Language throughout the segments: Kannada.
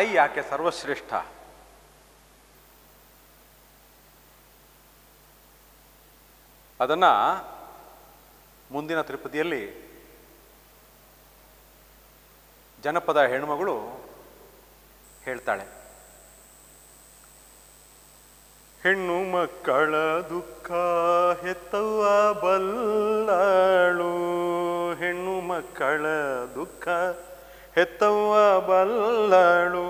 ತಾಯಿ ಯಾಕೆ ಸರ್ವಶ್ರೇಷ್ಠ? ಅದನ್ನ ಮುಂದಿನ ತಿರುಪತಿಯಲ್ಲಿ ಜನಪದ ಹೆಣ್ಮಗಳು ಹೇಳ್ತಾಳೆ. ಹೆಣ್ಣು ಮಕ್ಕಳ ದುಃಖ ಹೆತ್ತವ್ವ ಬಲ್ಲಳು. ಹೆಣ್ಣು ಮಕ್ಕಳ ದುಃಖ ಹೆತ್ತವ್ವ ಬಲ್ಲಳು.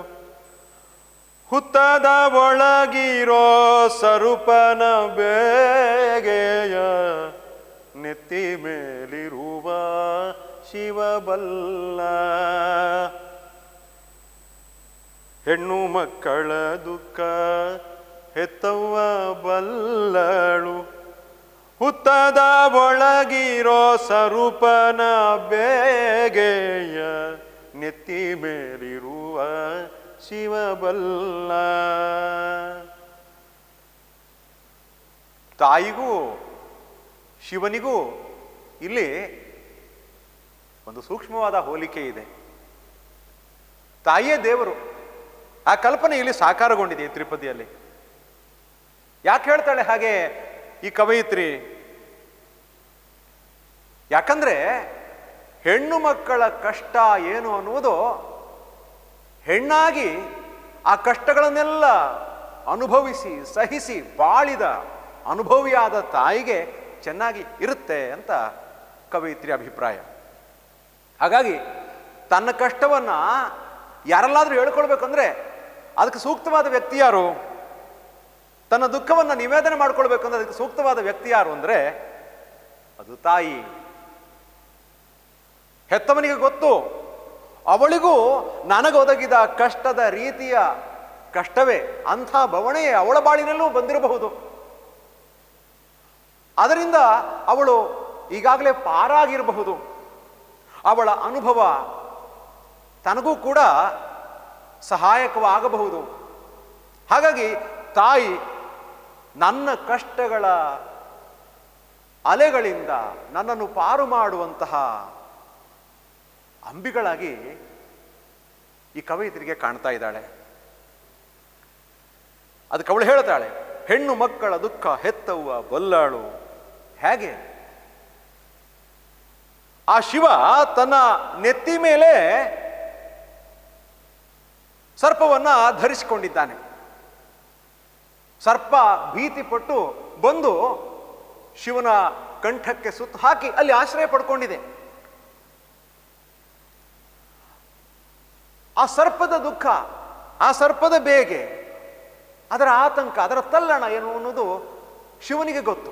ಹುತ್ತದ ಒಳಗಿರೋ ಸರುಪನ ಬೇಗೆಯ ನೆತ್ತಿ ಮೇಲಿರುವ ಶಿವಬಲ್ಲ ಹೆಣ್ಣು ಮಕ್ಕಳ ದುಃಖ ಹೆತ್ತವ್ವ ಬಲ್ಲಳು. ಹುತ್ತದ ಒಳಗಿರೋ ಸರುಪನ ಬೇಗೆಯ ನೆತ್ತಿ ಮೇಲಿರುವ ಶಿವಬಲ್ಲ. ತಾಯಿಗೂ ಶಿವನಿಗೂ ಇಲ್ಲಿ ಒಂದು ಸೂಕ್ಷ್ಮವಾದ ಹೋಲಿಕೆ ಇದೆ. ತಾಯಿಯೇ ದೇವರು. ಆ ಕಲ್ಪನೆ ಇಲ್ಲಿ ಸಾಕಾರಗೊಂಡಿದೆ ಈ ತಿರುಪತಿಯಲ್ಲಿ. ಯಾಕೆ ಹೇಳ್ತಾಳೆ ಹಾಗೆ ಈ ಕವಯಿತ್ರಿ? ಯಾಕಂದ್ರೆ ಹೆಣ್ಣು ಮಕ್ಕಳ ಕಷ್ಟ ಏನು ಅನ್ನುವುದು ಹೆಣ್ಣಾಗಿ ಆ ಕಷ್ಟಗಳನ್ನೆಲ್ಲ ಅನುಭವಿಸಿ, ಸಹಿಸಿ ಬಾಳಿದ ಅನುಭವಿಯಾದ ತಾಯಿಗೆ ಚೆನ್ನಾಗಿ ಇರುತ್ತೆ ಅಂತ ಕವಯಿತ್ರಿ ಅಭಿಪ್ರಾಯ. ಹಾಗಾಗಿ ತನ್ನ ಕಷ್ಟವನ್ನು ಯಾರಲ್ಲಾದರೂ ಹೇಳ್ಕೊಳ್ಬೇಕಂದ್ರೆ ಅದಕ್ಕೆ ಸೂಕ್ತವಾದ ವ್ಯಕ್ತಿ ಯಾರು? ತನ್ನ ದುಃಖವನ್ನು ನಿವೇದನೆ ಮಾಡ್ಕೊಳ್ಬೇಕಂದ್ರೆ ಅದಕ್ಕೆ ಸೂಕ್ತವಾದ ವ್ಯಕ್ತಿ ಯಾರು ಅಂದರೆ ಅದು ತಾಯಿ. ಹೆತ್ತವನಿಗೆ ಗೊತ್ತು. ಅವಳಿಗೂ ನನಗೊದಗಿದ ಕಷ್ಟದ ರೀತಿಯ ಕಷ್ಟವೇ, ಅಂಥ ಬವಣೆಯೇ ಅವಳ ಬಾಳಿನಲ್ಲೂ ಬಂದಿರಬಹುದು. ಅದರಿಂದ ಅವಳು ಈಗಾಗಲೇ ಪಾರಾಗಿರಬಹುದು. ಅವಳ ಅನುಭವ ತನಗೂ ಕೂಡ ಸಹಾಯಕವಾಗಬಹುದು. ಹಾಗಾಗಿ ತಾಯಿ, ನನ್ನ ಕಷ್ಟಗಳ ಅಲೆಗಳಿಂದ ನನ್ನನ್ನು ಪಾರು ಮಾಡುವಂತಹ ಅಂಬಿಗಳಾಗಿ ಈ ಕವಯಿತ್ರಿಗೆ ಕಾಣ್ತಾ ಇದ್ದಾಳೆ. ಅದಕ್ಕೆ ಅವಳು ಹೇಳ್ತಾಳೆ, ಹೆಣ್ಣು ಮಕ್ಕಳ ದುಃಖ ಹೆತ್ತವ್ವ ಬಲ್ಲಾಳು. ಹೇಗೆ? ಆ ಶಿವ ತನ್ನ ನೆತ್ತಿ ಮೇಲೆ ಸರ್ಪವನ್ನ ಧರಿಸಿಕೊಂಡಿದ್ದಾನೆ. ಸರ್ಪ ಭೀತಿ ಪಟ್ಟು ಬಂದು ಶಿವನ ಕಂಠಕ್ಕೆ ಸುತ್ತು ಹಾಕಿ ಅಲ್ಲಿ ಆಶ್ರಯ ಪಡ್ಕೊಂಡಿದೆ. ಆ ಸರ್ಪದ ದುಃಖ, ಆ ಸರ್ಪದ ಬೇಗೆ, ಅದರ ಆತಂಕ, ಅದರ ತಲ್ಲಣ ಏನು ಅನ್ನೋದು ಶಿವನಿಗೆ ಗೊತ್ತು.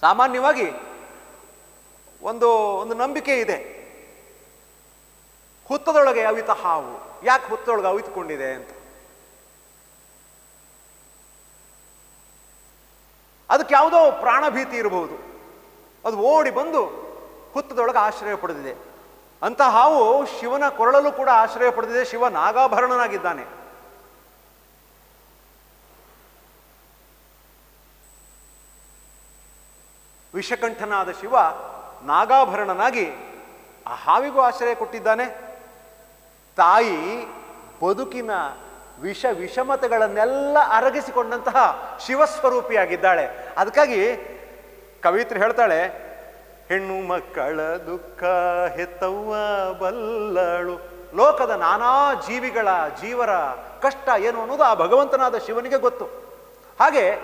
ಸಾಮಾನ್ಯವಾಗಿ ಒಂದು ಒಂದು ನಂಬಿಕೆ ಇದೆ. ಹುತ್ತದೊಳಗೆ ಅವಿತ ಹಾವು, ಯಾಕೆ ಹುತ್ತದೊಳಗೆ ಅವಿತುಕೊಂಡಿದೆ ಅಂತ. ಅದಕ್ಕೆ ಯಾವುದೋ ಪ್ರಾಣಭೀತಿ ಇರಬಹುದು. ಅದು ಓಡಿ ಬಂದು ಹುತ್ತದೊಳಗೆ ಆಶ್ರಯ ಪಡೆದಿದೆ. ಅಂತ ಹಾವು ಶಿವನ ಕೊರಳಲು ಕೂಡ ಆಶ್ರಯ ಪಡೆದಿದೆ. ಶಿವ ನಾಗಾಭರಣನಾಗಿದ್ದಾನೆ. ವಿಷಕಂಠನಾದ ಶಿವ ನಾಗಾಭರಣನಾಗಿ ಆ ಹಾವಿಗೂ ಆಶ್ರಯ ಕೊಟ್ಟಿದ್ದಾನೆ. ತಾಯಿ ಬದುಕಿನ ವಿಷ ವಿಷಮತೆಗಳನ್ನೆಲ್ಲ ಅರಗಿಸಿಕೊಂಡಂತಹ ಶಿವಸ್ವರೂಪಿಯಾಗಿದ್ದಾಳೆ. ಅದಕ್ಕಾಗಿ ಕವಿತ್ರಿ ಹೇಳ್ತಾಳೆ ಹೆಣ್ಣು ಮಕ್ಕಳ ದುಃಖ ಹೆತ್ತವ್ವ ಬಲ್ಲಳು. ಲೋಕದ ನಾನಾ ಜೀವಿಗಳ ಜೀವರ ಕಷ್ಟ ಏನು ಅನ್ನೋದು ಆ ಭಗವಂತನಾದ ಶಿವನಿಗೆ ಗೊತ್ತು. ಹಾಗೆ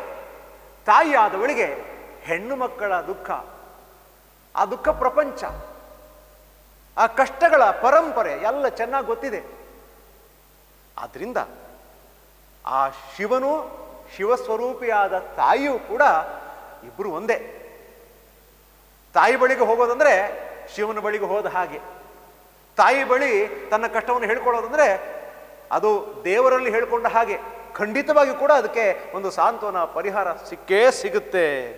ತಾಯಿಯಾದವಳಿಗೆ ಹೆಣ್ಣು ಮಕ್ಕಳ ದುಃಖ, ಆ ದುಃಖ ಪ್ರಪಂಚ, ಆ ಕಷ್ಟಗಳ ಪರಂಪರೆ ಎಲ್ಲ ಚೆನ್ನಾಗಿ ಗೊತ್ತಿದೆ. ಆದ್ರಿಂದ ಆ ಶಿವನು ಶಿವಸ್ವರೂಪಿಯಾದ ತಾಯಿಯೂ ಕೂಡ ಇಬ್ಬರು ಒಂದೇ. ತಾಯಿ ಬಳಿಗೆ ಹೋಗೋದಂದ್ರೆ ಶಿವನ ಬಳಿಗೆ ಹೋದ ಹಾಗೆ. ತಾಯಿ ಬಳಿ ತನ್ನ ಕಷ್ಟವನ್ನು ಹೇಳ್ಕೊಳ್ಳೋದಂದ್ರೆ ಅದು ದೇವರಲ್ಲಿ ಹೇಳ್ಕೊಂಡ ಹಾಗೆ. ಖಂಡಿತವಾಗಿ ಕೂಡ ಅದಕ್ಕೆ ಒಂದು ಸಾಂತ್ವನ ಪರಿಹಾರ ಸಿಕ್ಕೇ ಸಿಗುತ್ತೆ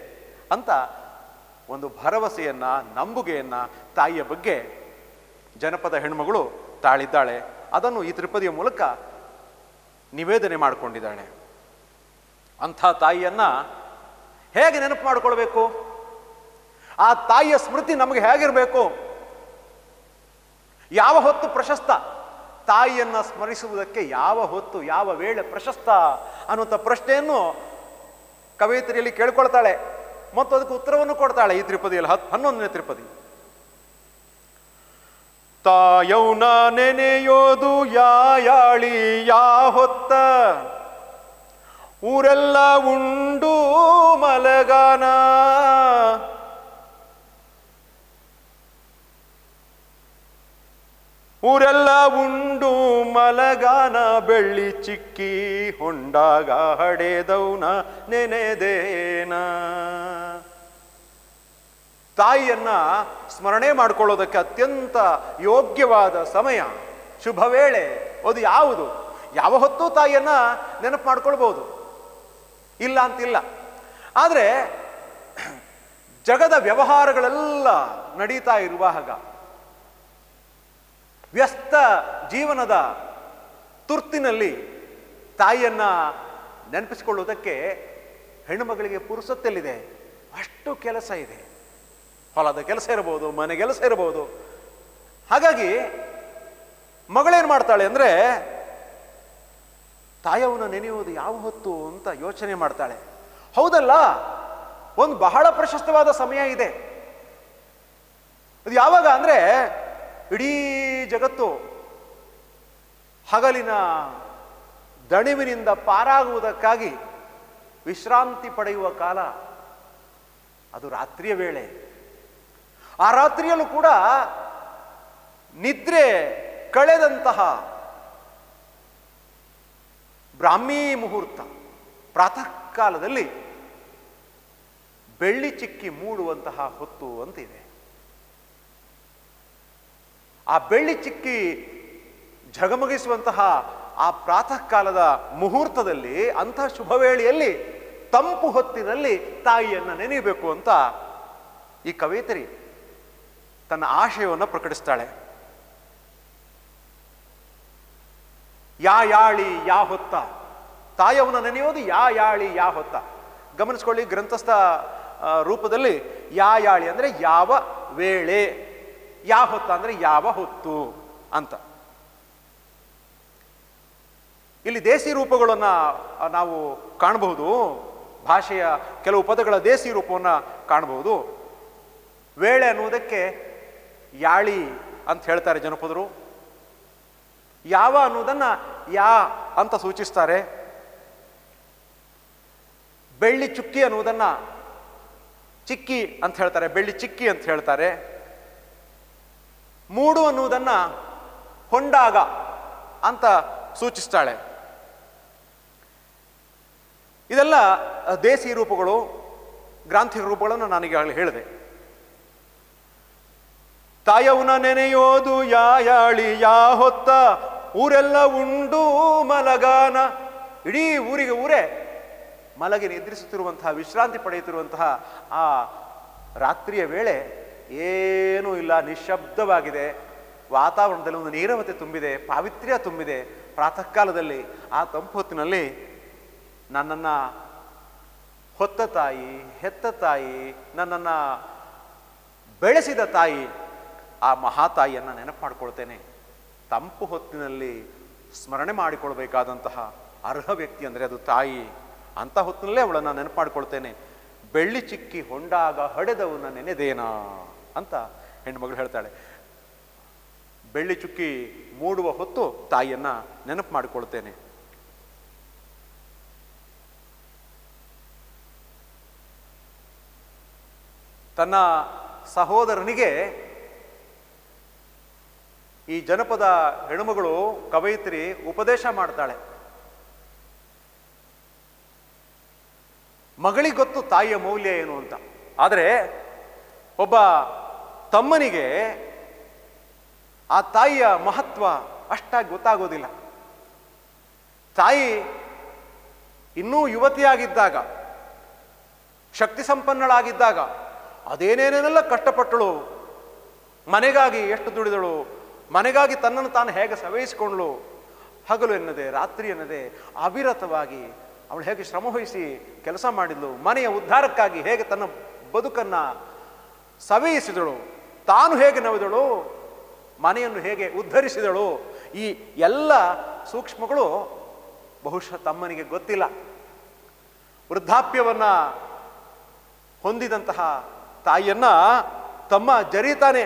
ಅಂತ ಒಂದು ಭರವಸೆಯನ್ನ, ನಂಬುಗೆಯನ್ನ ತಾಯಿಯ ಬಗ್ಗೆ ಜನಪದ ಹೆಣ್ಮಗಳು ತಾಳಿದ್ದಾಳೆ. ಅದನ್ನು ಈ ತ್ರಿಪದಿಯ ಮೂಲಕ ನಿವೇದನೆ ಮಾಡಿಕೊಂಡಿದ್ದಾಳೆ. ಅಂಥ ತಾಯಿಯನ್ನ ಹೇಗೆ ನೆನಪು ಮಾಡಿಕೊಳ್ಬೇಕು? ಆ ತಾಯಿಯ ಸ್ಮೃತಿ ನಮಗೆ ಹೇಗಿರಬೇಕು? ಯಾವ ಹೊತ್ತು ಪ್ರಶಸ್ತ? ತಾಯಿಯನ್ನು ಸ್ಮರಿಸುವುದಕ್ಕೆ ಯಾವ ಹೊತ್ತು, ಯಾವ ವೇಳೆ ಪ್ರಶಸ್ತ ಅನ್ನುವಂಥ ಪ್ರಶ್ನೆಯನ್ನು ಕವಯಿತ್ರಿಯಲ್ಲಿ ಕೇಳ್ಕೊಳ್ತಾಳೆ. ಮತ್ತು ಅದಕ್ಕೆ ಉತ್ತರವನ್ನು ಕೊಡ್ತಾಳೆ ಈ ತ್ರಿಪದಿಯಲ್ಲಿ ಹತ್ತು ಹನ್ನೊಂದನೇ ತ್ರಿಪದಿ. ತಾಯೌನ ನೆನೆಯೋದು ಯಾಯಾಳಿ, ಯಾ ಹೊತ್ತ? ಊರೆಲ್ಲ ಉಂಡು ಮಲಗಾನ? ಊರೆಲ್ಲ ಉಂಡು ಮಲಗಾನ ಬೆಳ್ಳಿ ಚಿಕ್ಕಿ ಹೊಂಡಾಗ ಹಡೆದೌನ ನೆನೆದೇನ. ತಾಯಿಯನ್ನ ಸ್ಮರಣೆ ಮಾಡ್ಕೊಳ್ಳೋದಕ್ಕೆ ಅತ್ಯಂತ ಯೋಗ್ಯವಾದ ಸಮಯ. ಶುಭ ವೇಳೆ, ಅದು ಯಾವುದು? ಯಾವ ಹೊತ್ತು ತಾಯಿಯನ್ನ ನೆನಪು ಮಾಡ್ಕೊಳ್ಬಹುದು ಇಲ್ಲ ಅಂತಿಲ್ಲ. ಆದರೆ, ಜಗದ ವ್ಯವಹಾರಗಳೆಲ್ಲ ನಡೀತಾ ಇರುವಾಗ ವ್ಯಸ್ತ ಜೀವನದ ತುರ್ತಿನಲ್ಲಿ ತಾಯಿಯನ್ನ ನೆನಪಿಸಿಕೊಳ್ಳುವುದಕ್ಕೆ ಹೆಣ್ಣುಮಗಳಿಗೆ ಪುರುಸತ್ತಲ್ಲಿದೆ. ಅಷ್ಟು ಕೆಲಸ ಇದೆ. ಹೊಲದ ಕೆಲಸ ಇರಬಹುದು ಮನೆ ಕೆಲಸ ಇರಬಹುದು ಹಾಗಾಗಿ ಮಗಳೇನು ಮಾಡ್ತಾಳೆ ಅಂದರೆ ತಾಯವನ್ನು ನೆನೆಯುವುದು ಯಾವ ಹೊತ್ತು ಅಂತ ಯೋಚನೆ ಮಾಡ್ತಾಳೆ. ಹೌದಲ್ಲ? ಒಂದು ಬಹಳ ಪ್ರಶಸ್ತವಾದ ಸಮಯ ಇದೆ. ಅದು ಯಾವಾಗ ಅಂದರೆ ಇಡೀ ಜಗತ್ತು ಹಗಲಿನ ದಣಿವಿನಿಂದ ಪಾರಾಗುವುದಕ್ಕಾಗಿ ವಿಶ್ರಾಂತಿ ಪಡೆಯುವ ಕಾಲ. ಅದು ರಾತ್ರಿಯ ವೇಳೆ. ಆ ರಾತ್ರಿಯಲ್ಲೂ ಕೂಡ ನಿದ್ರೆ ಕಳೆದಂತಹ ಬ್ರಾಹ್ಮೀ ಮುಹೂರ್ತ. ಪ್ರಾತಃ ಕಾಲದಲ್ಲಿ ಬೆಳ್ಳಿ ಚಿಕ್ಕಿ ಮೂಡುವಂತಹ ಹೊತ್ತು ಅಂತಿದೆ. ಆ ಬೆಳ್ಳಿ ಚಿಕ್ಕಿ ಝಗಮಗಿಸುವಂತಹ ಆ ಪ್ರಾತಃ ಕಾಲದ ಮುಹೂರ್ತದಲ್ಲಿ ಅಂತಹ ಶುಭ ವೇಳೆಯಲ್ಲಿ ತಂಪು ಹೊತ್ತಿನಲ್ಲಿ ತಾಯಿಯನ್ನು ನೆನೆಯಬೇಕು ಅಂತ ಈ ಕವಿತರಿ ತನ್ನ ಆಶಯವನ್ನು ಪ್ರಕಟಿಸ್ತಾಳೆ. ಯಾ ಯಾಳಿ ಯಾ ಹೊತ್ತ? ತಾಯವನ್ನು ನೆನೆಯೋದು ಯಾ ಯಾಳಿ ಯಾ ಹೊತ್ತ? ಗಮನಿಸ್ಕೊಳ್ಳಿ, ಗ್ರಂಥಸ್ಥ ರೂಪದಲ್ಲಿ ಯಾ ಯಾಳಿ ಅಂದರೆ ಯಾವ ವೇಳೆ. ಯಾ ಹೊತ್ತು ಅಂದರೆ ಯಾವ ಹೊತ್ತು ಅಂತ. ಇಲ್ಲಿ ದೇಸಿ ರೂಪಗಳನ್ನು ನಾವು ಕಾಣಬಹುದು. ಭಾಷೆಯ ಕೆಲವು ಪದಗಳ ದೇಸಿ ರೂಪವನ್ನು ಕಾಣಬಹುದು. ವೇಳೆ ಅನ್ನುವುದಕ್ಕೆ ಯಾಳಿ ಅಂತ ಹೇಳ್ತಾರೆ ಜನಪದರು. ಯಾವ ಅನ್ನೋದನ್ನು ಯಾ ಅಂತ ಸೂಚಿಸ್ತಾರೆ. ಬೆಳ್ಳಿ ಚುಕ್ಕಿ ಅನ್ನುವುದನ್ನು ಚಿಕ್ಕಿ ಅಂತ ಹೇಳ್ತಾರೆ. ಬೆಳ್ಳಿ ಚಿಕ್ಕಿ ಅಂತ ಹೇಳ್ತಾರೆ. ಮೂಡು ಅನ್ನುವುದನ್ನು ಹೊಂಡಾಗ ಅಂತ ಸೂಚಿಸ್ತಾಳೆ. ಇದೆಲ್ಲ ದೇಸಿ ರೂಪಗಳು ಗ್ರಾಂಥಿಕ ರೂಪಗಳನ್ನು ನನಗೆ ಹೇಳಿದೆ. ತಾಯವನ ನೆನೆಯೋದು ಯಾ ಯಾಳಿ ಯಾ ಹೊತ್ತ, ಊರೆಲ್ಲ ಉಂಡು ಮಲಗಾನ. ಇಡೀ ಊರಿಗೆ ಊರೇ ಮಲಗಿ ನಿದ್ರಿಸುತ್ತಿರುವಂತಹ, ವಿಶ್ರಾಂತಿ ಪಡೆಯುತ್ತಿರುವಂತಹ ಆ ರಾತ್ರಿಯ ವೇಳೆ ಏನೂ ಇಲ್ಲ, ನಿಶ್ಶಬ್ದವಾಗಿದೆ. ವಾತಾವರಣದಲ್ಲಿ ಒಂದು ನೀರವತೆ ತುಂಬಿದೆ, ಪಾವಿತ್ರ್ಯ ತುಂಬಿದೆ. ಪ್ರಾತಃ ಕಾಲದಲ್ಲಿ ಆ ತಂಪು ಹೊತ್ತಿನಲ್ಲಿ ನನ್ನನ್ನು ಹೊತ್ತ ತಾಯಿ, ಹೆತ್ತ ತಾಯಿ, ನನ್ನನ್ನು ಬೆಳೆಸಿದ ತಾಯಿ ಆ ಮಹಾತಾಯಿಯನ್ನು ನೆನಪು ಮಾಡಿಕೊಳ್ತೇನೆ. ತಂಪು ಹೊತ್ತಿನಲ್ಲಿ ಸ್ಮರಣೆ ಮಾಡಿಕೊಳ್ಬೇಕಾದಂತಹ ಅರ್ಹ ವ್ಯಕ್ತಿ ಅಂದರೆ ಅದು ತಾಯಿ. ಅಂತ ಹೊತ್ತಿನಲ್ಲೇ ಅವಳನ್ನು ನೆನಪು ಮಾಡಿಕೊಳ್ತೇನೆ. ಬೆಳ್ಳಿ ಚಿಕ್ಕಿ ಹೊಂಡಾಗ ಹಡೆದವನ್ನ ನೆನೆದೇನಾ? ಅಂತ ಹೆಣ್ಮಗಳು ಹೇಳ್ತಾಳೆ. ಬೆಳ್ಳಿ ಚುಕ್ಕಿ ಮೂಡುವ ಹೊತ್ತು ತಾಯಿಯನ್ನ ನೆನಪು ಮಾಡಿಕೊಳ್ತೇನೆ. ತನ್ನ ಸಹೋದರನಿಗೆ ಈ ಜನಪದ ಹೆಣ್ಣುಮಗಳು ಕವಯಿತ್ರಿ ಉಪದೇಶ ಮಾಡ್ತಾಳೆ. ಮಗಳಿಗೆ ಗೊತ್ತು ತಾಯಿಯ ಮೌಲ್ಯ ಏನು ಅಂತ. ಆದರೆ ಒಬ್ಬ ತಮ್ಮನಿಗೆ ಆ ತಾಯಿಯ ಮಹತ್ವ ಅಷ್ಟಾಗಿ ಗೊತ್ತಾಗೋದಿಲ್ಲ. ತಾಯಿ ಇನ್ನೂ ಯುವತಿಯಾಗಿದ್ದಾಗ ಶಕ್ತಿ ಸಂಪನ್ನಳಾಗಿದ್ದಾಗ ಅದೇನೇನೇನೆಲ್ಲ ಕಷ್ಟಪಟ್ಟಳು, ಮನೆಗಾಗಿ ಎಷ್ಟು ದುಡಿದಳು, ಮನೆಗಾಗಿ ತನ್ನನ್ನು ತಾನು ಹೇಗೆ ಸವಯಿಸಿಕೊಂಡಳು, ಹಗಲು ಎನ್ನದೆ, ರಾತ್ರಿ ಎನ್ನದೆ, ಅವಿರತವಾಗಿ ಅವಳು ಹೇಗೆ ಶ್ರಮವಹಿಸಿ ಕೆಲಸ ಮಾಡಿದ್ಲು ಮನೆಯ ಉದ್ಧಾರಕ್ಕಾಗಿ ಹೇಗೆ ತನ್ನ ಬದುಕನ್ನು ಸವೆಯಿಸಿದಳು ತಾನು ಹೇಗೆ ನವಿದಳು ಮನೆಯನ್ನು ಹೇಗೆ ಉದ್ಧರಿಸಿದಳು? ಈ ಎಲ್ಲ ಸೂಕ್ಷ್ಮಗಳು ಬಹುಶಃ ತಮ್ಮನಿಗೆ ಗೊತ್ತಿಲ್ಲ. ವೃದ್ಧಾಪ್ಯವನ್ನು ಹೊಂದಿದಂತಹ ತಾಯಿಯನ್ನ ತಮ್ಮ ಜರಿತಾನೆ,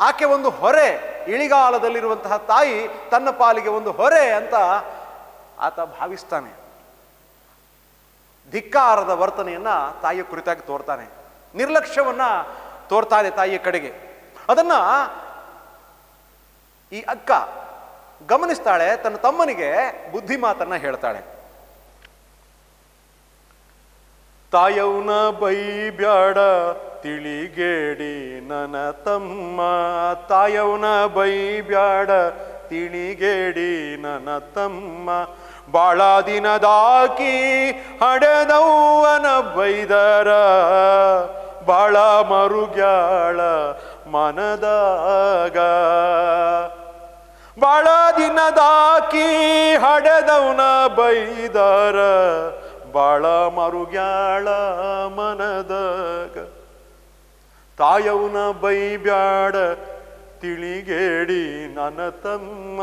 ಆಕೆ ಒಂದು ಹೊರೆ, ಇಳಿಗಾಲದಲ್ಲಿರುವಂತಹ ತಾಯಿ ತನ್ನ ಪಾಲಿಗೆ ಒಂದು ಹೊರೆ ಅಂತ ಆತ ಭಾವಿಸ್ತಾನೆ. ಧಿಕ್ಕಾರದ ವರ್ತನೆಯನ್ನ ತಾಯಿಯ ಕುರಿತಾಗಿ ತೋರ್ತಾನೆ. ನಿರ್ಲಕ್ಷ್ಯವನ್ನ ತೋರ್ತಾನೆ ತಾಯಿಯ ಕಡೆಗೆ. ಅದನ್ನ ಈ ಅಕ್ಕ ಗಮನಿಸ್ತಾಳೆ, ತನ್ನ ತಮ್ಮನಿಗೆ ಬುದ್ಧಿ ಮಾತನ್ನ ಹೇಳ್ತಾಳೆ. ತಾಯವ್ನ ಬೈಬ್ಯಾಡ ತಿಳಿಗೇಡಿ ನನ್ನ ತಮ್ಮ. ತಾಯವ್ನ ಬೈಬ್ಯಾಡ ತಿಳಿಗೇಡಿ ನನ್ನ ತಮ್ಮ. ಬಾಳ ದಿನದಾಕಿ ಹಡೆದವ್ವನ ಬೈದರ. ಮರುಗ್ಯಾಳ ಮನದಾಗ. ಬಾಳ ದಿನದಾಕಿ ಹಡೆದವನ ಬೈದಾರ, ಬಾಳ ಮರುಗ್ಯಾಳ ಮನದಾಗ. ತಾಯವ್ನ ಬೈಬ್ಯಾಡ, ತಿಳಿಗೇಡಿ ನನ್ನ ತಮ್ಮ.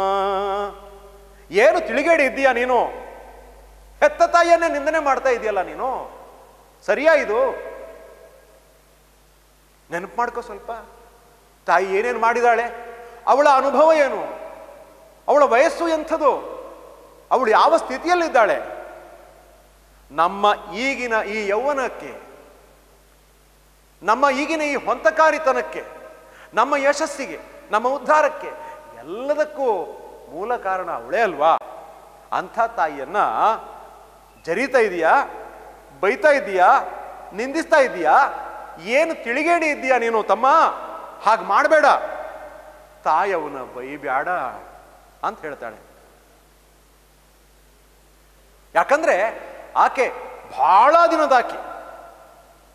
ಏನು ತಿಳಿಗೇಡಿ ಇದ್ದೀಯಾ ನೀನು? ಹೆತ್ತ ತಾಯಿಯನ್ನೇ ನಿಂದನೆ ಮಾಡ್ತಾ ಇದೆಯಲ್ಲ ನೀನು? ಸರಿಯಾ ಇದು? ನೆನಪು ಮಾಡ್ಕೋ ಸ್ವಲ್ಪ. ತಾಯಿ ಏನೇನು ಮಾಡಿದಾಳೆ? ಅವಳ ಅನುಭವ ಏನು? ಅವಳ ವಯಸ್ಸು ಎಂಥದು? ಅವಳು ಯಾವ ಸ್ಥಿತಿಯಲ್ಲಿದ್ದಾಳೆ? ನಮ್ಮ ಈಗಿನ ಈ ಯೌವನಕ್ಕೆ, ನಮ್ಮ ಈಗಿನ ಈ ಹೊಂತಕಾರಿತನಕ್ಕೆ, ನಮ್ಮ ಯಶಸ್ಸಿಗೆ, ನಮ್ಮ ಉದ್ಧಾರಕ್ಕೆ ಎಲ್ಲದಕ್ಕೂ ಮೂಲ ಕಾರಣ ಅವಳೇ ಅಲ್ವಾ? ಅಂಥ ತಾಯಿಯನ್ನ ಜರೀತಾ ಇದೆಯಾ? ಬೈತಾ ಇದೆಯಾ? ನಿಂದಿಸ್ತಾ ಇದೀಯಾ? ಏನು ತಿಳಿಗೇಡಿ ಇದ್ದೀಯಾ ನೀನು ತಮ್ಮ? ಹಾಗೆ ಮಾಡಬೇಡ. ತಾಯವನ ಬೈಬ್ಯಾಡ ಅಂತ ಹೇಳ್ತಾಳೆ. ಯಾಕಂದ್ರೆ ಆಕೆ ಬಹಳ ದಿನದಾಕಿ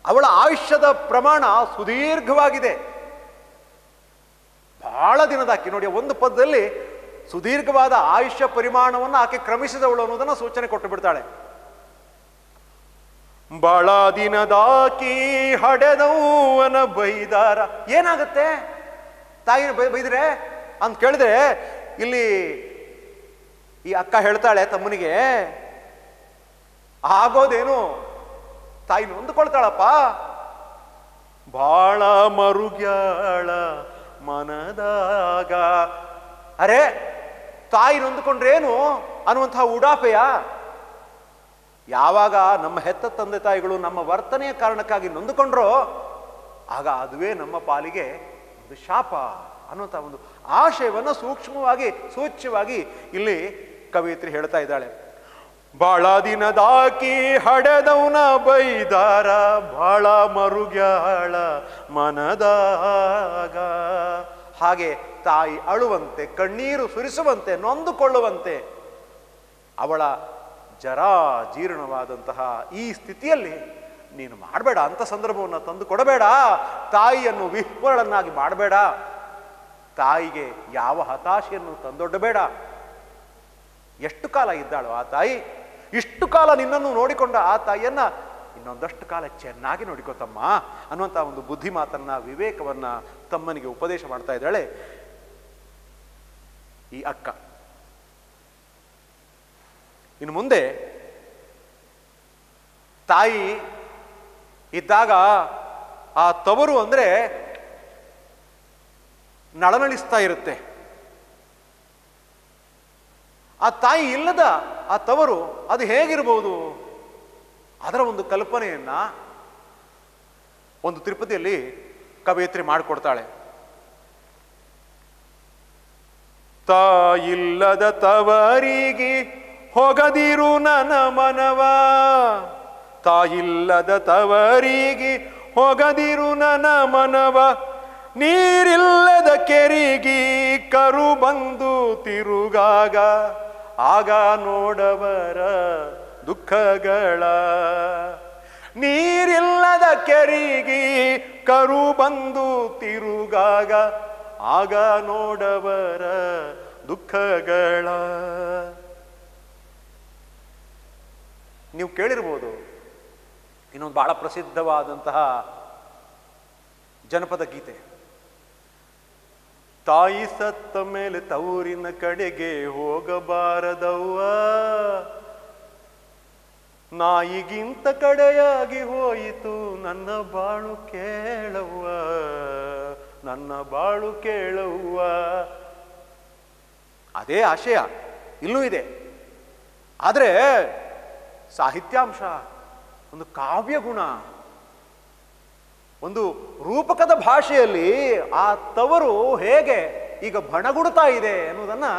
ಅವಳ ಆಯುಷ್ಯದ ಪ್ರಮಾಣ ಸುದೀರ್ಘವಾಗಿದೆ. ಬಹಳ ದಿನದಾಕಿ ನೋಡಿ ಒಂದು ಪದದಲ್ಲಿ ಸುದೀರ್ಘವಾದ ಆಯುಷ್ಯ ಪರಿಮಾಣವನ್ನು ಆಕೆ ಕ್ರಮಿಸಿದವಳು ಅನ್ನೋದನ್ನ ಸೂಚನೆ ಕೊಟ್ಟು ಬಿಡ್ತಾಳೆ. ಬಹಳ ದಿನದಾಕಿ ಹಡೆದವನ ಬೈದಾರ. ಏನಾಗತ್ತೆ? ತಾಯಿನ ಬೈ, ಬೈದ್ರೆ? ಅಂತ ಕೇಳಿದ್ರೆ, ಇಲ್ಲಿ ಈ ಅಕ್ಕ ಹೇಳ್ತಾಳೆ ತಮ್ಮನಿಗೆ, ಆಗೋದೇನು? ತಾಯಿ ನೊಂದ್ಕೊಳ್ತಾಳಪ್ಪ. ಬಾಳ ಮರುಗ್ಯಾಳ ಮನದಾಗ. ಅರೆ, ತಾಯಿ ನೊಂದ್ಕೊಂಡ್ರೇನು? ಅನ್ನುವಂತಹ ಉಡಾಫೆಯ ಯಾವಾಗ ನಮ್ಮ ಹೆತ್ತ ತಂದೆ ತಾಯಿಗಳು ನಮ್ಮ ವರ್ತನೆಯ ಕಾರಣಕ್ಕಾಗಿ ನೊಂದುಕೊಂಡ್ರೋ, ಆಗ ಅದುವೇ ನಮ್ಮ ಪಾಲಿಗೆ ಒಂದು ಶಾಪ ಅನ್ನುವಂಥ ಒಂದು ಆಶಯವನ್ನು ಸೂಕ್ಷ್ಮವಾಗಿ, ಸೂಚ್ಯವಾಗಿ ಇಲ್ಲಿ ಕವಿಯತ್ರಿ ಹೇಳ್ತಾ ಇದ್ದಾಳೆ. ಬಾಳ ದಿನದಾಕಿ ಹಡೆದವನ ಬೈದಾರ, ಬಾಳ ಮರುಗ್ಯಾಳ ಮನದಾಗ. ಹಾಗೆ ತಾಯಿ ಅಳುವಂತೆ, ಕಣ್ಣೀರು ಸುರಿಸುವಂತೆ, ನೊಂದುಕೊಳ್ಳುವಂತೆ ಅವಳ ಜರಾ ಜೀರ್ಣವಾದಂತಹ ಈ ಸ್ಥಿತಿಯಲ್ಲಿ ನೀನು ಮಾಡಬೇಡ ಅಂತ ಸಂದರ್ಭವನ್ನು ತಂದು ಕೊಡಬೇಡ. ತಾಯಿಯನ್ನು ವಿಹ್ವರಳನ್ನಾಗಿ ಮಾಡಬೇಡ. ತಾಯಿಗೆ ಯಾವ ಹತಾಶೆಯನ್ನು ತಂದೊಡ್ಡಬೇಡ. ಎಷ್ಟು ಕಾಲ ಇದ್ದಾಳು ಆ ತಾಯಿ? ಇಷ್ಟು ಕಾಲ ನಿನ್ನನ್ನು ನೋಡಿಕೊಂಡ ಆ ತಾಯಿಯನ್ನ ಇನ್ನೊಂದಷ್ಟು ಕಾಲ ಚೆನ್ನಾಗಿ ನೋಡಿಕೊತಮ್ಮ ಅನ್ನುವಂಥ ಒಂದು ಬುದ್ಧಿ ಮಾತನ್ನ, ವಿವೇಕವನ್ನ ತಮ್ಮನಿಗೆ ಉಪದೇಶ ಮಾಡ್ತಾ ಇದ್ದಾಳೆ ಈ ಅಕ್ಕ. ಇನ್ನು ಮುಂದೆ ತಾಯಿ ಇದ್ದಾಗ ಆ ತವರು ಅಂದ್ರೆ ನಳನಳಿಸ್ತಾ ಇರುತ್ತೆ. ಆ ತಾಯಿ ಇಲ್ಲದ ಆ ತವರು ಅದು ಹೇಗಿರಬಹುದು ಅದರ ಒಂದು ಕಲ್ಪನೆಯನ್ನ ಒಂದು ತಿರುಪತಿಯಲ್ಲಿ ಕವಯಿತ್ರಿ ಮಾಡಿಕೊಡ್ತಾಳೆ. ತಾಯಿಲ್ಲದ ತವರಿಗೆ ಹೊಗದಿರು ನನ ಮನವ. ತಾಯಿಲ್ಲದ ತವರಿಗೆ ಹೊಗದಿರು ನನ ಮನವ. ನೀರಿಲ್ಲದ ಕೆರಿಗಿ ಕರು ಬಂದು ತಿರುಗಾಗ. ಆಗ ನೋಡವರ ದುಃಖಗಳ. ನೀರಿಲ್ಲದ ಕೆರಿಗಿ ಕರು ಬಂದು ತಿರುಗಾಗ. ಆಗ ನೋಡವರ ದುಃಖಗಳ. ನೀವು ಕೇಳಿರ್ಬೋದು. ಇನ್ನೊಂದು ಬಹಳ ಪ್ರಸಿದ್ಧವಾದಂತಹ ಜನಪದ ಗೀತೆ. ತಾಯಿ ಸತ್ತ ಮೇಲೆ ತವರಿನ ಕಡೆಗೆ ಹೋಗಬಾರದವ್ವ. ನಾಯಿಗಿಂತ ಕಡೆಯಾಗಿ ಹೋಯಿತು ನನ್ನ ಬಾಳು ಕೇಳವ್ವ. ನನ್ನ ಬಾಳು ಕೇಳವ್ವ. ಅದೇ ಆಶಯ, ಇಲ್ಲೂ ಇದೆ. ಆದರೆ ಸಾಹಿತ್ಯಾಂಶ, ಒಂದು ಕಾವ್ಯ ಗುಣ ಒಂದು ರೂಪಕದ ಭಾಷೆಯಲ್ಲಿ ಆ ತವರು ಹೇಗೆ ಈಗ ಬಣಗುಡ್ತಾ ಇದೆ ಅನ್ನೋದನ್ನು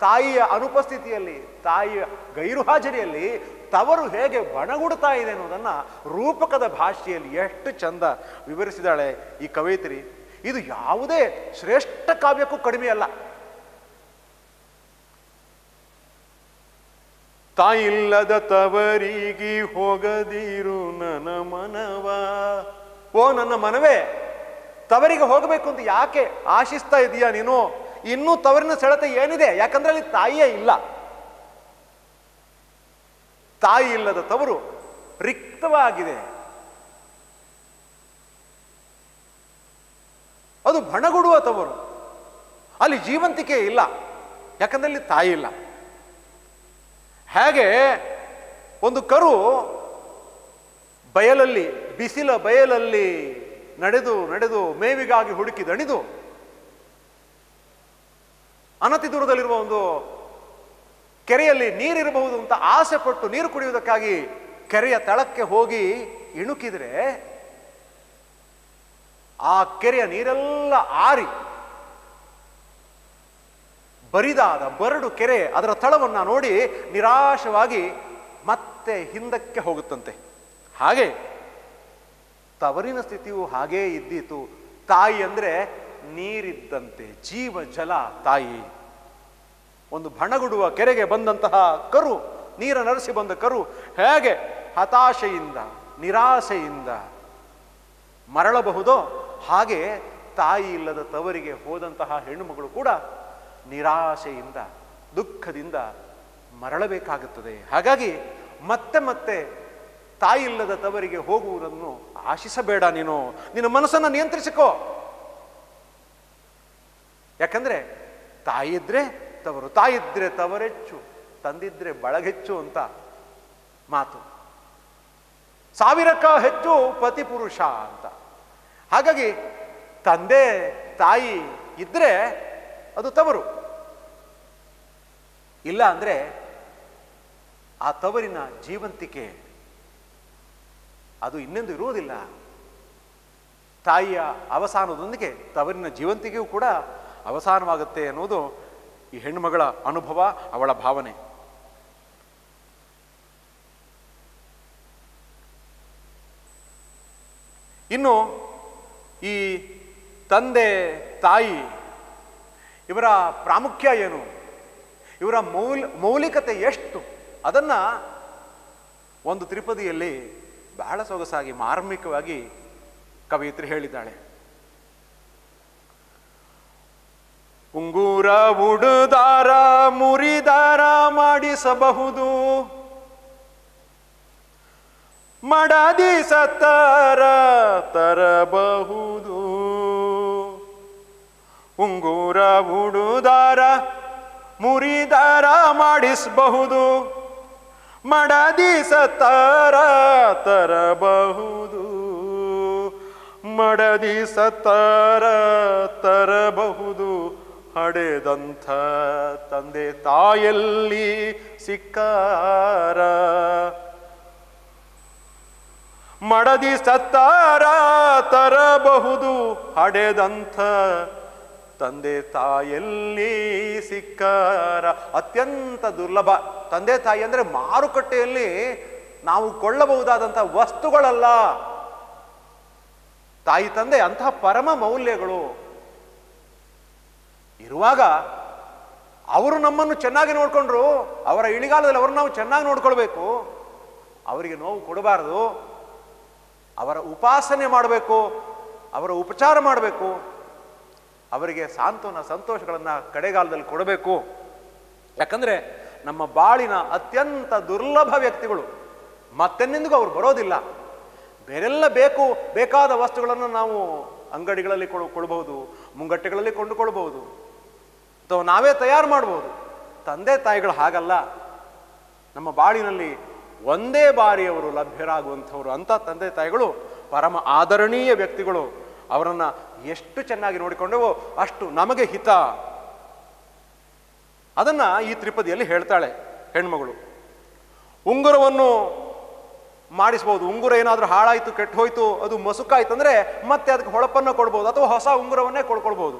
ತಾಯಿಯ ಅನುಪಸ್ಥಿತಿಯಲ್ಲಿ, ತಾಯಿಯ ಗೈರು ಹಾಜರಿಯಲ್ಲಿ ತವರು ಹೇಗೆ ಬಣಗುಡ್ತಾ ಇದೆ ಅನ್ನೋದನ್ನ ರೂಪಕದ ಭಾಷೆಯಲ್ಲಿ ಎಷ್ಟು ಚಂದ ವಿವರಿಸಿದಾಳೆ ಈ ಕವಯಿತ್ರಿ. ಇದು ಯಾವುದೇ ಶ್ರೇಷ್ಠ ಕಾವ್ಯಕ್ಕೂ ಕಡಿಮೆ ಅಲ್ಲ ತಾಯಿಲ್ಲದ ತವರಿಗೆ ಹೋಗದಿರು ನನ್ನ ಮನವ. ಓ, ನನ್ನ ಮನವೇ, ತವರಿಗೆ ಹೋಗಬೇಕು ಅಂತ ಯಾಕೆ ಆಶಿಸ್ತಾ ಇದೀಯಾ ನೀನು? ಇನ್ನೂ ತವರಿನ ಸೆಳೆತ ಏನಿದೆ? ಯಾಕಂದ್ರೆ ಅಲ್ಲಿ ತಾಯಿಯೇ ಇಲ್ಲ. ತಾಯಿ ಇಲ್ಲದ ತವರು ರಿಕ್ತವಾಗಿದೆ. ಅದು ಬಣಗುಡುವ ತವರು. ಅಲ್ಲಿ ಜೀವಂತಿಕೆ ಇಲ್ಲ. ಯಾಕಂದ್ರೆ ಅಲ್ಲಿ ತಾಯಿ ಇಲ್ಲ. ಹೇಗೆ ಒಂದು ಕರು ಬಯಲಲ್ಲಿ, ಬಿಸಿಲ ಬಯಲಲ್ಲಿ ನಡೆದು ನಡೆದು ಮೇವಿಗಾಗಿ ಹುಡುಕಿ ದಣಿದು, ಅನತಿ ದೂರದಲ್ಲಿರುವ ಒಂದು ಕೆರೆಯಲ್ಲಿ ನೀರಿರಬಹುದು ಅಂತ ಆಸೆ ಪಟ್ಟು ನೀರು ಕುಡಿಯುವುದಕ್ಕಾಗಿ ಕೆರೆಯ ತಳಕ್ಕೆ ಹೋಗಿ ಇಣುಕಿದ್ರೆ ಆ ಕೆರೆಯ ನೀರೆಲ್ಲ ಆರಿ ಬರಿದಾದ ಬರಡು ಕೆರೆ ಅದರ ತಳವನ್ನು ನೋಡಿ ನಿರಾಶವಾಗಿ ಮತ್ತೆ ಹಿಂದಕ್ಕೆ ಹೋಗುತ್ತಂತೆ. ಹಾಗೆ ತವರಿನ ಸ್ಥಿತಿಯು ಹಾಗೇ ಇದ್ದೀತು. ತಾಯಿ ಅಂದರೆ ನೀರಿದ್ದಂತೆ, ಜೀವ, ಜಲ, ತಾಯಿ. ಒಂದು ಬಣಗುಡುವ ಕೆರೆಗೆ ಬಂದಂತಹ ಕರು, ನೀರ ನರಸಿ ಬಂದ ಕರು ಹೇಗೆ ಹತಾಶೆಯಿಂದ ನಿರಾಸೆಯಿಂದ ಮರಳಬಹುದೋ ಹಾಗೆ ತಾಯಿ ಇಲ್ಲದ ತವರಿಗೆ ಹೋದಂತಹ ಹೆಣ್ಣುಮಗಳು ಕೂಡ ನಿರಾಶೆಯಿಂದ, ದುಃಖದಿಂದ ಮರಳಬೇಕಾಗುತ್ತದೆ. ಹಾಗಾಗಿ ಮತ್ತೆ ಮತ್ತೆ ತಾಯಿಲ್ಲದ ತವರಿಗೆ ಹೋಗುವುದನ್ನು ಆಶಿಸಬೇಡ ನೀನು. ನಿನ್ನ ಮನಸ್ಸನ್ನು ನಿಯಂತ್ರಿಸಿಕೋ. ಯಾಕಂದ್ರೆ ತಾಯಿದ್ರೆ ತವರು, ತಾಯಿದ್ರೆ ತವರೆಚ್ಚು, ತಂದಿದ್ರೆ ಬಳಗೆಚ್ಚು ಅಂತ ಮಾತು. ಸಾವಿರಕ್ಕ ಹೆಚ್ಚು ಪತಿ ಪುರುಷ ಅಂತ. ಹಾಗಾಗಿ ತಂದೆ, ತಾಯಿ ಇದ್ರೆ ಅದು ತವರು. ಇಲ್ಲ ಅಂದರೆ ಆ ತವರಿನ ಜೀವಂತಿಕೆ ಅದು ಇನ್ನೊಂದು ಇರುವುದಿಲ್ಲ. ತಾಯಿಯ ಅವಸಾನದೊಂದಿಗೆ ತವರಿನ ಜೀವಂತಿಕೆಯೂ ಕೂಡ ಅವಸಾನವಾಗುತ್ತೆ ಅನ್ನೋದು ಈ ಹೆಣ್ಣುಮಗಳ ಅನುಭವ, ಅವಳ ಭಾವನೆ. ಇನ್ನು ಈ ತಂದೆ ತಾಯಿ ಇವರ ಪ್ರಾಮುಖ್ಯ ಏನು? ಇವರ ಮೌಲ್, ಮೌಲಿಕತೆ ಎಷ್ಟು? ಅದನ್ನ ಒಂದು ತ್ರಿಪದಿಯಲ್ಲಿ ಬಹಳ ಸೊಗಸಾಗಿ, ಮಾರ್ಮಿಕವಾಗಿ ಕವಿಯತ್ರಿ ಹೇಳಿದ್ದಾಳೆ. ಉಂಗೂರ, ಉಡುದಾರ, ಮುರಿದಾರ ಮಾಡಿಸಬಹುದು. ಮಡದಿ ಸತ್ತಾರ ತರಬಹುದು. ಉಂಗೂರ ಉಡುದಾರ, ಮುರಿದಾರ ಮಾಡಿಸಬಹುದು ಮಡದಿ ಸತ್ತಾರ ತರಬಹುದು ಮಡದಿ ಸತ್ತಾರ ತರಬಹುದು, ಹಡೆದಂಥ ತಂದೆ ತಾಯಲ್ಲಿ ಸಿಕ್ಕಾರ. ಮಡದಿ ಸತ್ತಾರ ತರಬಹುದು, ಹಡೆದಂಥ ತಂದೆ ತಾಯಲ್ಲಿ ಸಿಕ್ಕಾರ ಅತ್ಯಂತ ದುರ್ಲಭ. ತಂದೆ ತಾಯಿ ಅಂದ್ರೆ ಮಾರುಕಟ್ಟೆಯಲ್ಲಿ ನಾವು ಕೊಳ್ಳಬಹುದಾದಂಥ ವಸ್ತುಗಳಲ್ಲ. ತಾಯಿ ತಂದೆ ಅಂತಹ ಪರಮ ಮೌಲ್ಯಗಳು. ಇರುವಾಗ ಅವರು ನಮ್ಮನ್ನು ಚೆನ್ನಾಗಿ ನೋಡಿಕೊಂಡ್ರು, ಅವರ ಇಳಿಗಾಲದಲ್ಲಿ ಅವರು ನಾವು ಚೆನ್ನಾಗಿ ನೋಡ್ಕೊಳ್ಬೇಕು. ಅವರಿಗೆ ನೋವು ಕೊಡಬಾರದು. ಅವರ ಉಪಾಸನೆ ಮಾಡಬೇಕು. ಅವರ ಉಪಚಾರ ಮಾಡಬೇಕು. ಅವರಿಗೆ ಸಾಂತ್ವನ ಸಂತೋಷಗಳನ್ನು ಕಡೆಗಾಲದಲ್ಲಿ ಕೊಡಬೇಕು. ಯಾಕಂದ್ರೆ ನಮ್ಮ ಬಾಳಿನ ಅತ್ಯಂತ ದುರ್ಲಭ ವ್ಯಕ್ತಿಗಳು ಮತ್ತೆನ್ನೆಂದಿಗೂ ಅವ್ರು ಬರೋದಿಲ್ಲ. ಬೇರೆಲ್ಲ ಬೇಕು, ಬೇಕಾದ ವಸ್ತುಗಳನ್ನು ನಾವು ಅಂಗಡಿಗಳಲ್ಲಿ ಕೊಡ, ಕೊಡಬಹುದು, ಮುಂಗಟ್ಟೆಗಳಲ್ಲಿ ಕೊಂಡುಕೊಳ್ಬಹುದು ಅಥವಾ ನಾವೇ ತಯಾರು ಮಾಡ್ಬೋದು. ತಂದೆ ತಾಯಿಗಳು ಹಾಗಲ್ಲ. ನಮ್ಮ ಬಾಳಿನಲ್ಲಿ ಒಂದೇ ಬಾರಿ ಅವರು ಲಭ್ಯರಾಗುವಂಥವ್ರು ಅಂತ ತಂದೆ ತಾಯಿಗಳು ಪರಮ ಆದರಣೀಯ ವ್ಯಕ್ತಿಗಳು. ಅವರನ್ನು ಎಷ್ಟು ಚೆನ್ನಾಗಿ ನೋಡಿಕೊಂಡೆವೋ ಅಷ್ಟು ನಮಗೆ ಹಿತ. ಅದನ್ನು ಈ ತ್ರಿಪದಿಯಲ್ಲಿ ಹೇಳ್ತಾಳೆ ಹೆಣ್ಮಗಳು. ಉಂಗುರವನ್ನು ಮಾಡಿಸ್ಬೋದು. ಉಂಗುರ ಏನಾದರೂ ಹಾಳಾಯಿತು ಕೆಟ್ಟು ಹೋಯಿತು ಅದು ಮಸುಕಾಯ್ತು ಅಂದರೆ ಮತ್ತೆ ಅದಕ್ಕೆ ಹೊಳಪನ್ನು ಕೊಡ್ಬೋದು ಅಥವಾ ಹೊಸ ಉಂಗುರವನ್ನೇ ಕೊಡ್ಕೊಳ್ಬೋದು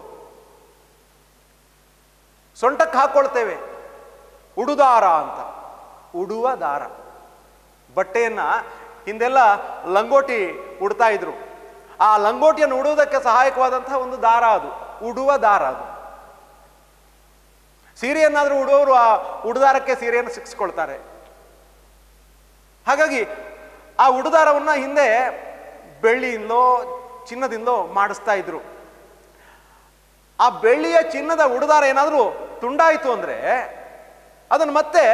ಸೊಂಟಕ್ಕೆ ಹಾಕ್ಕೊಳ್ತೇವೆ ಉಡುದಾರ ಅಂತ. ಉಡುವ ದಾರ. ಬಟ್ಟೆಯನ್ನು ಹಿಂದೆಲ್ಲ ಲಂಗೋಟಿ ಉಡ್ತಾ ಇದ್ರು. ಆ ಲಂಗೋಟಿಯನ್ನು ಉಡುವುದಕ್ಕೆ ಸಹಾಯಕವಾದಂತಹ ಒಂದು ದಾರ ಅದು. ಉಡುವ ದಾರ ಅದು. ಸೀರೆಯನ್ನಾದರೂ ಉಡುವವರು ಆ ಉಡುದಾರಕ್ಕೆ ಸೀರೆಯನ್ನು ಸಿಕ್ಸ್ಕೊಳ್ತಾರೆ. ಹಾಗಾಗಿ ಆ ಉಡುದಾರವನ್ನು ಹಿಂದೆ ಬೆಳ್ಳಿಯಿಂದಲೋ ಚಿನ್ನದಿಂದಲೋ ಮಾಡಿಸ್ತಾ ಇದ್ರು. ಆ ಬೆಳ್ಳಿಯ ಚಿನ್ನದ ಉಡುದಾರ ಏನಾದರೂ ತುಂಡಾಯಿತು ಅಂದರೆ ಅದನ್ನು ಮತ್ತೆ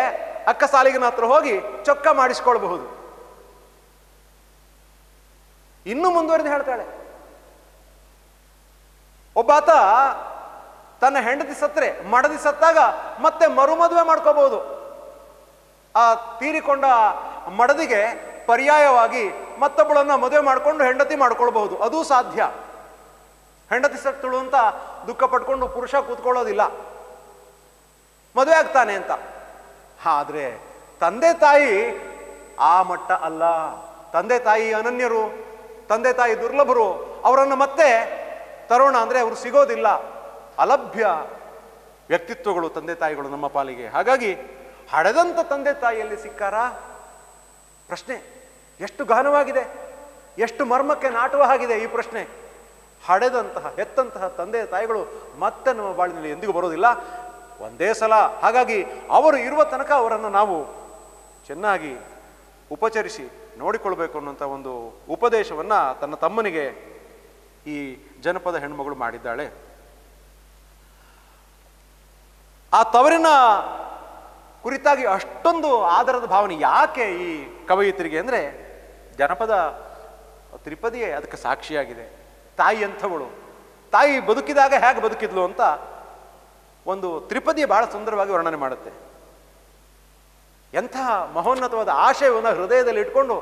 ಅಕ್ಕ ಸಾಲಿಗನ ಹತ್ರ ಹೋಗಿ ಚೊಕ್ಕ ಮಾಡಿಸ್ಕೊಳ್ಬಹುದು. ಇನ್ನು ಮುಂದುವರೆದು ಹೇಳ್ತಾಳೆ. ಒಬ್ಬಾತ ತನ್ನ ಹೆಂಡತಿ ಸತ್ತರೆ, ಮಡದಿ ಸತ್ತಾಗ ಮತ್ತೆ ಮರುಮದುವೆ ಮಾಡ್ಕೋಬಹುದು. ಆ ತೀರಿಕೊಂಡ ಮಡದಿಗೆ ಪರ್ಯಾಯವಾಗಿ ಮತ್ತೊಬ್ಬಳನ್ನ ಮದುವೆ ಮಾಡಿಕೊಂಡು ಹೆಂಡತಿ ಮಾಡ್ಕೊಳ್ಬಹುದು. ಅದೂ ಸಾಧ್ಯ. ಹೆಂಡತಿ ಸತ್ತಳು ಅಂತ ದುಃಖ ಪಟ್ಕೊಂಡು ಪುರುಷ ಕೂತ್ಕೊಳ್ಳೋದಿಲ್ಲ. ಮದುವೆ ಆಗ್ತಾನೆ ಅಂತ. ಆದ್ರೆ ತಂದೆ ತಾಯಿ ಆ ಮಟ್ಟ ಅಲ್ಲ. ತಂದೆ ತಾಯಿ ಅನನ್ಯರು. ತಂದೆ ತಾಯಿ ದುರ್ಲಭರು ಅವರನ್ನು ಮತ್ತೆ ತರೋಣ ಅಂದರೆ ಅವರು ಸಿಗೋದಿಲ್ಲ. ಅಲಭ್ಯ ವ್ಯಕ್ತಿತ್ವಗಳು ತಂದೆ ತಾಯಿಗಳು ನಮ್ಮ ಪಾಲಿಗೆ. ಹಾಗಾಗಿ ಹಡೆದಂಥ ತಂದೆ ತಾಯಿಯಲ್ಲಿ ಸಿಕ್ಕಾರ? ಪ್ರಶ್ನೆ. ಎಷ್ಟು ಗಾನವಾಗಿದೆ ಎಷ್ಟು ಮರ್ಮಕ್ಕೆ ನಾಟುವ ಹಾಗಿದೆ ಈ ಪ್ರಶ್ನೆ. ಹಡೆದಂತಹ, ಹೆತ್ತಂತಹ ತಂದೆ ತಾಯಿಗಳು ಮತ್ತೆ ನಮ್ಮ ಬಾಳಿನಲ್ಲಿ ಎಂದಿಗೂ ಬರೋದಿಲ್ಲ. ಒಂದೇ ಸಲ. ಹಾಗಾಗಿ ಅವರು ಇರುವ ತನಕ ಅವರನ್ನು ನಾವು ಚೆನ್ನಾಗಿ ಉಪಚರಿಸಿ ನೋಡಿಕೊಳ್ಬೇಕು ಅನ್ನುವಂಥ ಒಂದು ಉಪದೇಶವನ್ನ ತನ್ನ ತಮ್ಮನಿಗೆ ಈ ಜನಪದ ಹೆಣ್ಮಗಳು ಮಾಡಿದ್ದಾಳೆ. ಆ ತವರಿನ ಕುರಿತಾಗಿ ಅಷ್ಟೊಂದು ಆದರದ ಭಾವನೆ ಯಾಕೆ ಈ ಕವಯಿತ್ರಿಗೆ ಅಂದರೆ ಜನಪದ ತ್ರಿಪದಿಯೇ ಅದಕ್ಕೆ ಸಾಕ್ಷಿಯಾಗಿದೆ. ತಾಯಿ ಅಂಥವಳು. ತಾಯಿ ಬದುಕಿದಾಗ ಹೇಗೆ ಬದುಕಿದ್ಲು ಅಂತ ಒಂದು ತ್ರಿಪದಿ ಬಹಳ ಸುಂದರವಾಗಿ ವರ್ಣನೆ ಮಾಡುತ್ತೆ. ಎಂತಹ ಮಹೋನ್ನತವಾದ ಆಶಯವನ್ನು ಹೃದಯದಲ್ಲಿ ಇಟ್ಕೊಂಡು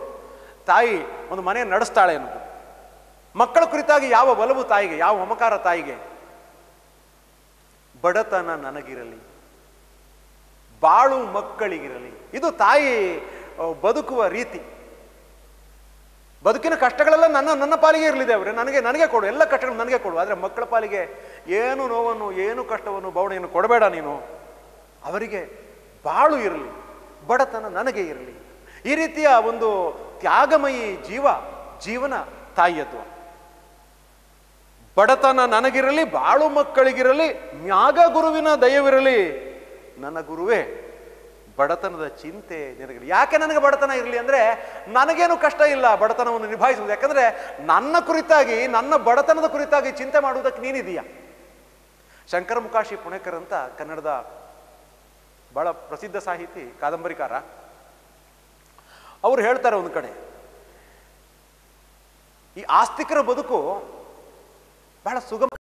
ತಾಯಿ ಒಂದು ಮನೆ ನಡೆಸ್ತಾಳೆ ಅನ್ನೋದು. ಮಕ್ಕಳ ಕುರಿತಾಗಿ ಯಾವ ಒಲವು ತಾಯಿಗೆ, ಯಾವ ಮಮಕಾರ ತಾಯಿಗೆ? ಬಡತನ ನನಗಿರಲಿ, ಬಾಳು ಮಕ್ಕಳಿಗಿರಲಿ. ಇದು ತಾಯಿ ಬದುಕುವ ರೀತಿ. ಬದುಕಿನ ಕಷ್ಟಗಳೆಲ್ಲ ನನ್ನ ನನ್ನ ಪಾಲಿಗೆ ಇರಲಿದೆ ಅವರೇ. ನನಗೆ ನನಗೆ ಕೊಡು. ಎಲ್ಲ ಕಷ್ಟಗಳು ನನಗೆ ಕೊಡು. ಆದರೆ ಮಕ್ಕಳ ಪಾಲಿಗೆ ಏನು ನೋವನ್ನು, ಏನು ಕಷ್ಟವನ್ನು, ಬವಣೆಯನ್ನು ಕೊಡಬೇಡ ನೀನು. ಅವರಿಗೆ ಬಾಳು ಇರಲಿ. ಬಡತನ ನನಗೆ ಇರಲಿ. ಈ ರೀತಿಯ ಒಂದು ತ್ಯಾಗಮಯಿ ಜೀವ, ಜೀವನ ತಾಯಿಯದ್ದು. ಬಡತನ ನನಗಿರಲಿ, ಬಾಳು ಮಕ್ಕಳಿಗಿರಲಿ ಮ್ಯಾಗ ಗುರುವಿನ ದಯವಿರಲಿ, ನನ್ನ ಗುರುವೇ, ಬಡತನದ ಚಿಂತೆ ನಿನಗಿರಲಿ. ಯಾಕೆ ನನಗೆ ಬಡತನ ಇರಲಿ ಅಂದ್ರೆ ನನಗೇನು ಕಷ್ಟ ಇಲ್ಲ ಬಡತನವನ್ನು ನಿಭಾಯಿಸುವುದು. ಯಾಕಂದ್ರೆ ನನ್ನ ಕುರಿತಾಗಿ, ನನ್ನ ಬಡತನದ ಕುರಿತಾಗಿ ಚಿಂತೆ ಮಾಡುವುದಕ್ಕೆ ನೀನಿದೀಯ. ಶಂಕರ ಮುಖಾಶಿ ಪುಣೇಕರ್ ಅಂತ ಕನ್ನಡದ ಬಹಳ ಪ್ರಸಿದ್ಧ ಸಾಹಿತಿ ಕಾದಂಬರಿಕಾರ. ಅವರು ಹೇಳ್ತಾರೆ ಒಂದು ಕಡೆ ಈ ಆಸ್ತಿಕರ ಬದುಕು ಬಹಳ ಸುಗಮ